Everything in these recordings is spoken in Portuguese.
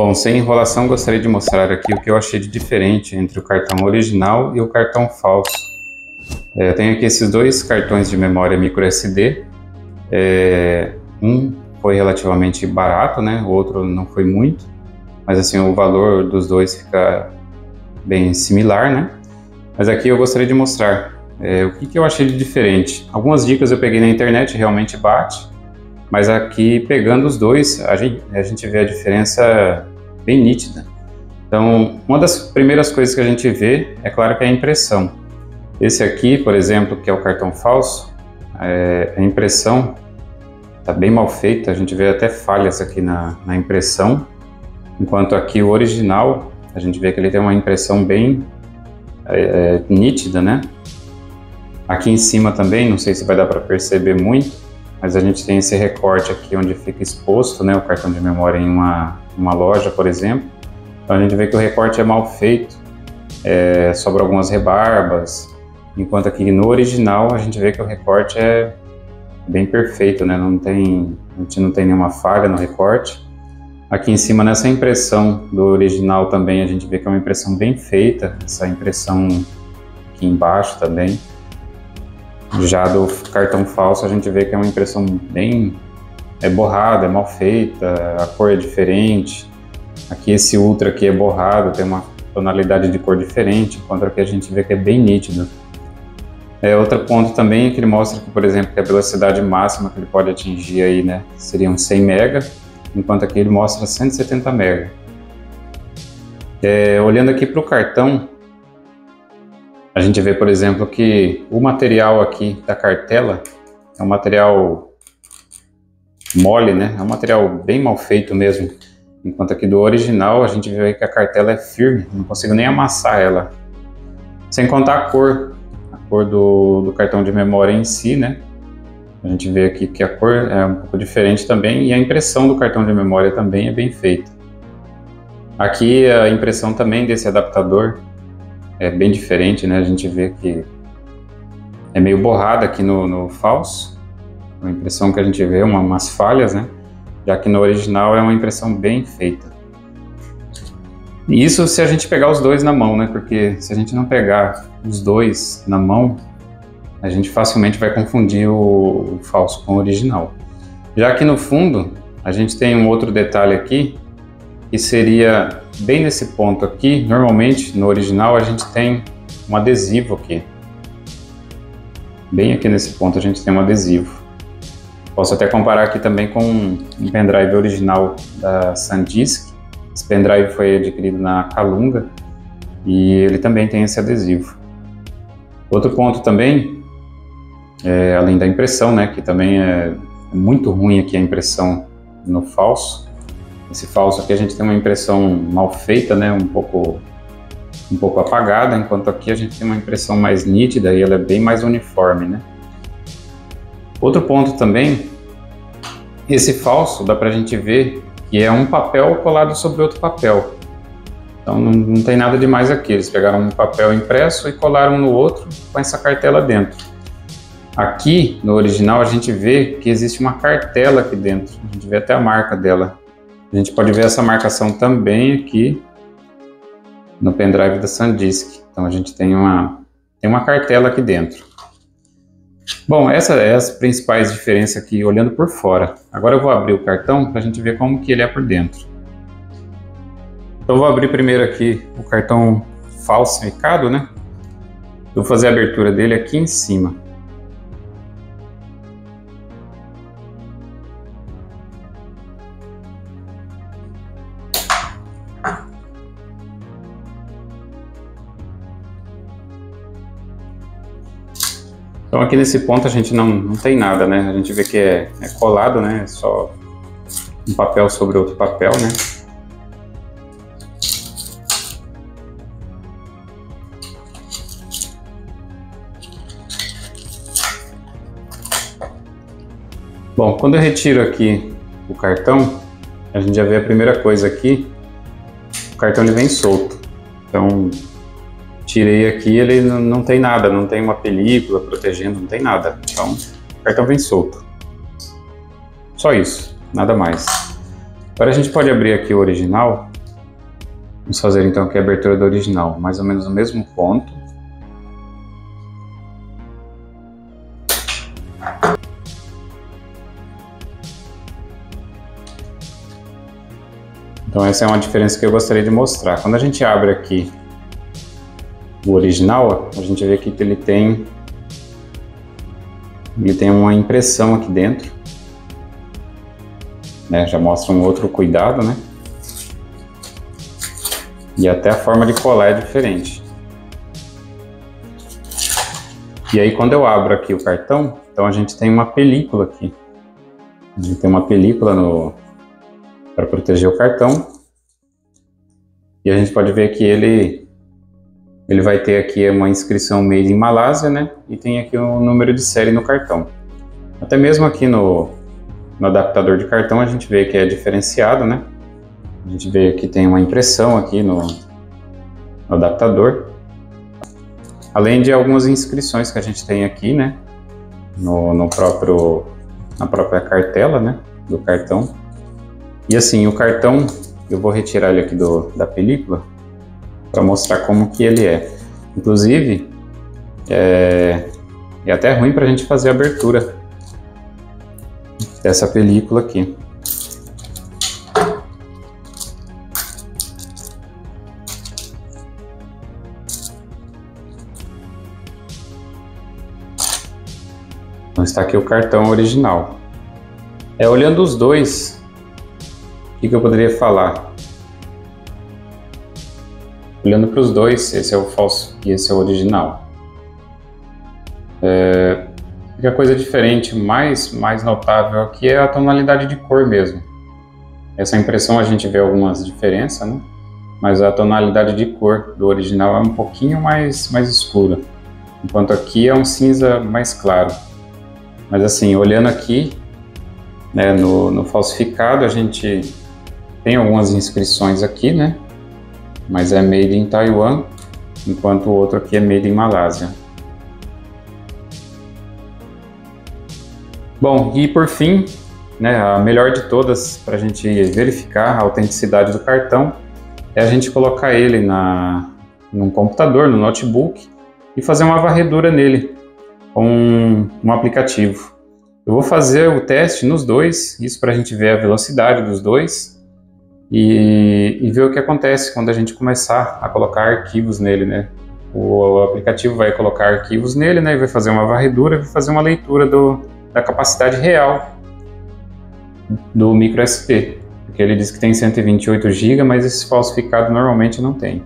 Bom, sem enrolação, gostaria de mostrar aqui o que eu achei de diferente entre o cartão original e o cartão falso. É, eu tenho aqui esses dois cartões de memória micro SD. É, um foi relativamente barato, né? O outro não foi muito, mas assim o valor dos dois fica bem similar, né? Mas aqui eu gostaria de mostrar é, o que, que eu achei de diferente. Algumas dicas eu peguei na internet, realmente bate. Mas aqui, pegando os dois, a gente, a gente vê a diferença bem nítida. Então, uma das primeiras coisas que a gente vê, é claro que é a impressão. Esse aqui, por exemplo, que é o cartão falso, é, a impressão está bem mal feita, a gente vê até falhas aqui na, na impressão, enquanto aqui o original, a gente vê que ele tem uma impressão bem é, é, nítida, né? Aqui em cima também, não sei se vai dar para perceber muito, mas a gente tem esse recorte aqui onde fica exposto né, o cartão de memória em uma, uma loja, por exemplo. Então a gente vê que o recorte é mal feito, é, sobra algumas rebarbas, enquanto aqui no original a gente vê que o recorte é bem perfeito, né? não tem, a gente não tem nenhuma falha no recorte. Aqui em cima nessa impressão do original também a gente vê que é uma impressão bem feita, essa impressão aqui embaixo também. Já do cartão falso a gente vê que é uma impressão bem é borrada, é mal feita, a cor é diferente. Aqui esse ultra aqui é borrado, tem uma tonalidade de cor diferente, enquanto aqui a gente vê que é bem nítido. É, outro ponto também é que ele mostra que, por exemplo, que a velocidade máxima que ele pode atingir aí, né, seriam 100 MB, enquanto aqui ele mostra 170 MB. É, olhando aqui para o cartão, a gente vê, por exemplo, que o material aqui da cartela é um material mole, né? É um material bem mal feito mesmo. Enquanto aqui do original a gente vê que a cartela é firme, não consigo nem amassar ela. Sem contar a cor, a cor do, do cartão de memória em si, né? A gente vê aqui que a cor é um pouco diferente também e a impressão do cartão de memória também é bem feita. Aqui a impressão também desse adaptador é bem diferente, né? A gente vê que é meio borrada aqui no, no falso, a impressão que a gente vê, uma, umas falhas, né? Já que no original é uma impressão bem feita. Isso se a gente pegar os dois na mão, né? Porque se a gente não pegar os dois na mão, a gente facilmente vai confundir o, o falso com o original. Já que no fundo, a gente tem um outro detalhe aqui, que seria bem nesse ponto aqui, normalmente no original a gente tem um adesivo aqui. Bem aqui nesse ponto a gente tem um adesivo. Posso até comparar aqui também com um pendrive original da SanDisk. Esse pendrive foi adquirido na Calunga e ele também tem esse adesivo. Outro ponto também, é, além da impressão, né, que também é muito ruim aqui a impressão no falso, esse falso aqui a gente tem uma impressão mal feita, né, um pouco um pouco apagada, enquanto aqui a gente tem uma impressão mais nítida e ela é bem mais uniforme, né? Outro ponto também, esse falso dá para a gente ver que é um papel colado sobre outro papel. Então não, não tem nada demais aqui. Eles pegaram um papel impresso e colaram no outro com essa cartela dentro. Aqui no original a gente vê que existe uma cartela aqui dentro. A gente vê até a marca dela. A gente pode ver essa marcação também aqui no pendrive da SanDisk. Então a gente tem uma, tem uma cartela aqui dentro. Bom, essas é as principais diferenças aqui olhando por fora. Agora eu vou abrir o cartão para a gente ver como que ele é por dentro. Então eu vou abrir primeiro aqui o cartão falsificado, né? Eu vou fazer a abertura dele aqui em cima. Então aqui nesse ponto a gente não, não tem nada, né? A gente vê que é, é colado, né? É só um papel sobre outro papel, né? Bom, quando eu retiro aqui o cartão, a gente já vê a primeira coisa aqui, o cartão ele vem solto. Então, tirei aqui, ele não, tem nada, não tem uma película protegendo, não tem nada. Então, o cartão vem solto. Só isso, nada mais. Agora a gente pode abrir aqui o original. Vamos fazer então aqui a abertura do original, mais ou menos no mesmo ponto. Então essa é uma diferença que eu gostaria de mostrar. Quando a gente abre aqui o original, a gente vê que ele tem ele tem uma impressão aqui dentro, né? Já mostra um outro cuidado, né? E até a forma de colar é diferente. E aí quando eu abro aqui o cartão, então a gente tem uma película aqui. A gente tem uma película no para proteger o cartão. E a gente pode ver que ele ele vai ter aqui uma inscrição made em Malásia, né? E tem aqui o número de série no cartão. Até mesmo aqui no, no adaptador de cartão a gente vê que é diferenciado, né? A gente vê que tem uma impressão aqui no, no adaptador. Além de algumas inscrições que a gente tem aqui, né? No, no próprio, na própria cartela, né? Do cartão. E assim, o cartão, eu vou retirar ele aqui do, da película para mostrar como que ele é. Inclusive, é, é até ruim para a gente fazer a abertura dessa película aqui. Então está aqui o cartão original. É olhando os dois, o que, que eu poderia falar? Olhando para os dois, esse é o falso e esse é o original. É, a coisa diferente, mais, mais notável aqui é a tonalidade de cor mesmo. Essa impressão a gente vê algumas diferenças, né? mas a tonalidade de cor do original é um pouquinho mais, mais escura, enquanto aqui é um cinza mais claro. Mas assim, olhando aqui, né, no, no falsificado, a gente tem algumas inscrições aqui, né? Mas é made in Taiwan, enquanto o outro aqui é made in Malásia. Bom, e por fim, né, a melhor de todas para a gente verificar a autenticidade do cartão é a gente colocar ele na, num computador, no notebook, e fazer uma varredura nele com um, um aplicativo. Eu vou fazer o teste nos dois, isso para a gente ver a velocidade dos dois, e, e ver o que acontece quando a gente começar a colocar arquivos nele, né? O, aplicativo vai colocar arquivos nele, né? E vai fazer uma varredura, vai fazer uma leitura do, da capacidade real do micro SD, porque ele diz que tem 128 GB, mas esse falsificado normalmente não tem.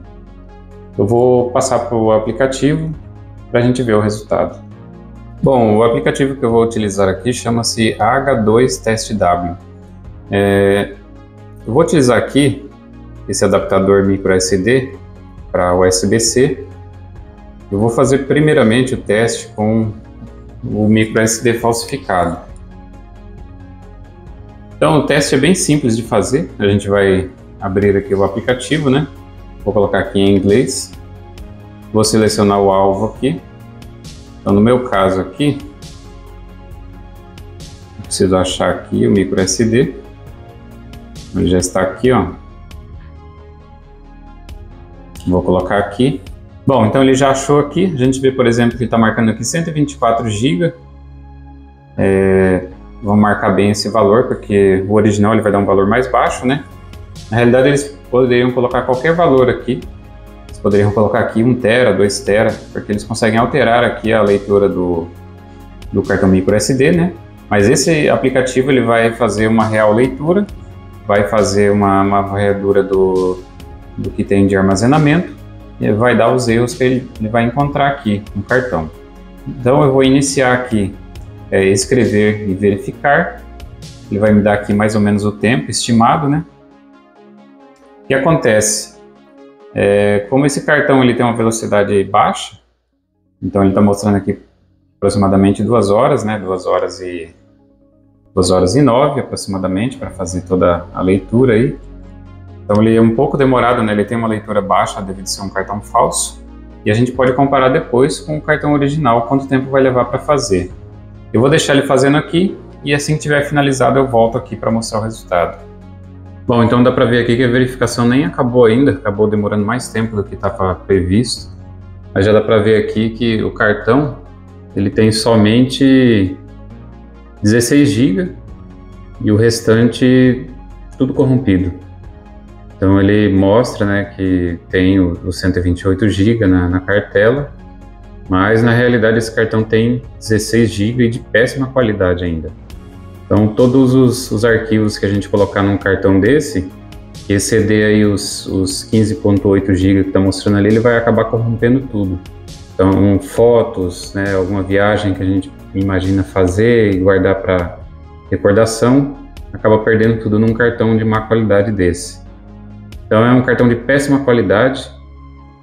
Eu vou passar para o aplicativo para a gente ver o resultado. Bom, o aplicativo que eu vou utilizar aqui chama-se H2TestW. É, eu vou utilizar aqui esse adaptador micro SD para USB-C. Eu vou fazer primeiramente o teste com o micro SD falsificado. Então o teste é bem simples de fazer. A gente vai abrir aqui o aplicativo, né? Vou colocar aqui em inglês. Vou selecionar o alvo aqui. Então no meu caso aqui, preciso achar aqui o micro SD. Ele já está aqui, ó. Vou colocar aqui. Bom, então ele já achou aqui. A gente vê, por exemplo, que está marcando aqui 124 GB. É, vamos marcar bem esse valor, porque o original ele vai dar um valor mais baixo, né? Na realidade, eles poderiam colocar qualquer valor aqui. Eles poderiam colocar aqui 1 tera, 2 tera, porque eles conseguem alterar aqui a leitura do, do cartão micro SD, né? Mas esse aplicativo ele vai fazer uma real leitura vai fazer uma, uma varredura do, do que tem de armazenamento e vai dar os erros que ele, ele vai encontrar aqui no cartão. Então eu vou iniciar aqui é, escrever e verificar. Ele vai me dar aqui mais ou menos o tempo estimado, né? O que acontece? É, como esse cartão ele tem uma velocidade baixa, então ele está mostrando aqui aproximadamente duas horas, né? Duas horas e 2 horas e 9 aproximadamente para fazer toda a leitura aí. Então ele é um pouco demorado, né? Ele tem uma leitura baixa devido a ser um cartão falso. E a gente pode comparar depois com o cartão original, quanto tempo vai levar para fazer. Eu vou deixar ele fazendo aqui e assim que tiver finalizado eu volto aqui para mostrar o resultado. Bom, então dá para ver aqui que a verificação nem acabou ainda, acabou demorando mais tempo do que estava previsto. Mas já dá para ver aqui que o cartão ele tem somente 16 GB e o restante tudo corrompido. Então ele mostra né, que tem os 128 GB na, na cartela, mas na realidade esse cartão tem 16 GB e de péssima qualidade ainda. Então, todos os, os, arquivos que a gente colocar num cartão desse, que exceder aí os, os 15.8 GB que está mostrando ali, ele vai acabar corrompendo tudo. Então, fotos, né, alguma viagem que a gente imagina fazer e guardar para recordação, acaba perdendo tudo num cartão de má qualidade desse. Então, é um cartão de péssima qualidade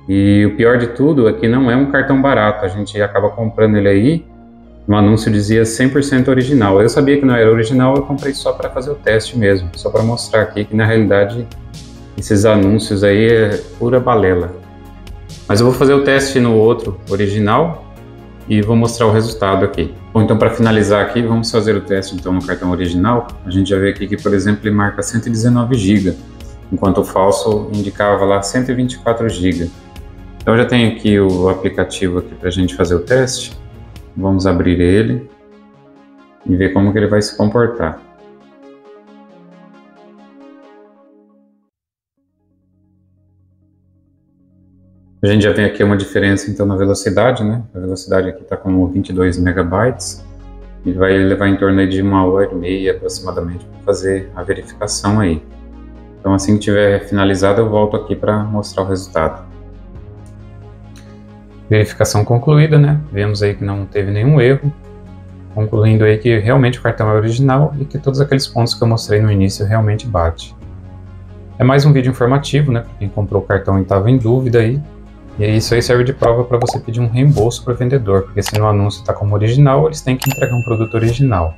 e o pior de tudo é que não é um cartão barato. A gente acaba comprando ele aí no anúncio dizia 100% original. Eu sabia que não era original, eu comprei só para fazer o teste mesmo, só para mostrar aqui que na realidade esses anúncios aí é pura balela. Mas eu vou fazer o teste no outro original e vou mostrar o resultado aqui. Bom, então para finalizar aqui, vamos fazer o teste então no cartão original. A gente já vê aqui que, por exemplo, ele marca 119 GB, enquanto o falso indicava lá 124 GB. Então já tenho aqui o aplicativo aqui para a gente fazer o teste. Vamos abrir ele e ver como que ele vai se comportar. A gente já tem aqui uma diferença então na velocidade, né? A velocidade aqui está com 22 megabytes e vai levar em torno de uma hora e meia aproximadamente para fazer a verificação aí. Então assim que tiver finalizado eu volto aqui para mostrar o resultado. Verificação concluída, né? Vemos aí que não teve nenhum erro, concluindo aí que realmente o cartão é original e que todos aqueles pontos que eu mostrei no início realmente bate. É mais um vídeo informativo, né? Para quem comprou o cartão e estava em dúvida aí. E isso aí serve de prova para você pedir um reembolso para o vendedor, porque se no anúncio está como original, eles têm que entregar um produto original.